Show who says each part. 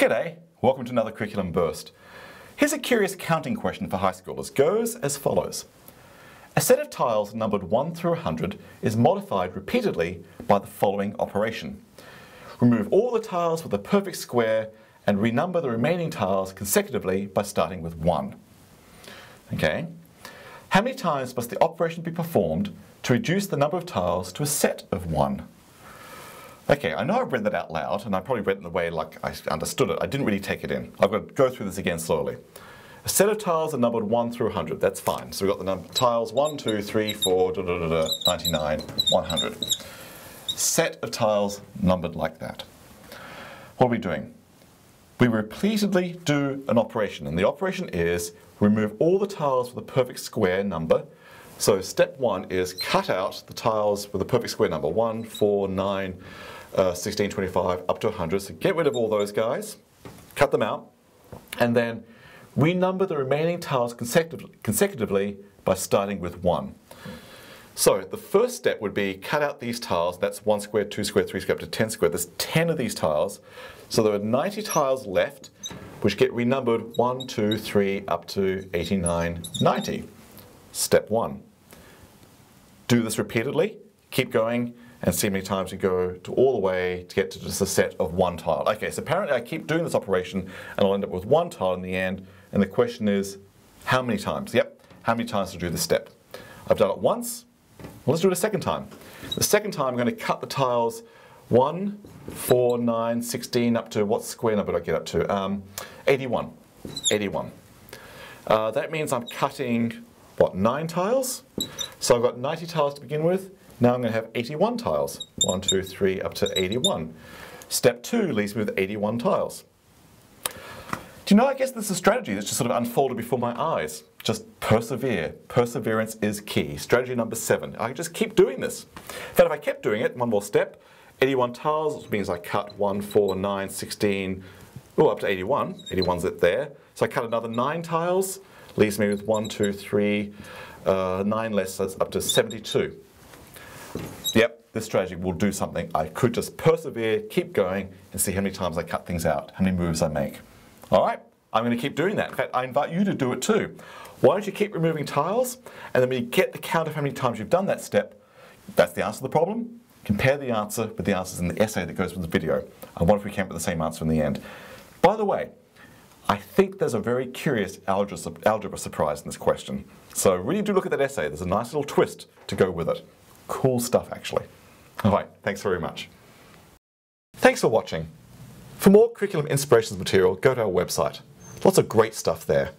Speaker 1: G'day, welcome to another Curriculum Burst. Here's a curious counting question for high schoolers. Goes as follows. A set of tiles numbered 1 through 100 is modified repeatedly by the following operation. Remove all the tiles with a perfect square and renumber the remaining tiles consecutively by starting with 1. Okay? How many times must the operation be performed to reduce the number of tiles to a set of 1? Okay, I know I've read that out loud, and I probably read it in the way like I understood it. I didn't really take it in. I've got to go through this again slowly. A set of tiles are numbered 1 through 100. That's fine. So we've got the number, tiles 1, 2, 3, 4, da, da, da, da, 99, 100. Set of tiles numbered like that. What are we doing? We repeatedly do an operation, and the operation is remove all the tiles with a perfect square number. So step one is cut out the tiles with a perfect square number, 1, 4, 9, uh, 16, 25, up to 100. So get rid of all those guys, cut them out, and then renumber the remaining tiles consecutively, consecutively by starting with 1. So the first step would be cut out these tiles. That's 1 square, 2 square, 3 square, up to 10 square. There's 10 of these tiles. So there are 90 tiles left, which get renumbered 1, 2, 3, up to 89, 90. Step 1. Do this repeatedly. Keep going and see how many times you go to all the way to get to just a set of one tile. Okay, so apparently I keep doing this operation and I'll end up with one tile in the end. And the question is, how many times? Yep, how many times to do this step? I've done it once. Well, let's do it a second time. The second time I'm going to cut the tiles 1, 4, 9, 16, up to, what square number did I get up to? Um, 81. 81. Uh, that means I'm cutting, what, 9 tiles? So I've got 90 tiles to begin with. Now I'm going to have 81 tiles. 1, 2, 3, up to 81. Step 2 leaves me with 81 tiles. Do you know, I guess this is a strategy that's just sort of unfolded before my eyes. Just persevere. Perseverance is key. Strategy number 7. I just keep doing this. In fact, if I kept doing it, one more step, 81 tiles, which means I cut 1, 4, 9, 16, oh, up to 81. 81's it there. So I cut another 9 tiles, leaves me with 1, 2, 3, uh, 9 less, that's up to 72. Yep, this strategy will do something. I could just persevere, keep going, and see how many times I cut things out, how many moves I make. All right, I'm going to keep doing that. In fact, I invite you to do it too. Why don't you keep removing tiles, and then when you get the count of how many times you've done that step, that's the answer to the problem. Compare the answer with the answers in the essay that goes with the video. I wonder if we came up with the same answer in the end. By the way, I think there's a very curious algebra, algebra surprise in this question. So really do look at that essay. There's a nice little twist to go with it. Cool stuff, actually. All right, thanks very much. Thanks for watching. For more curriculum inspirations material, go to our website. Lots of great stuff there.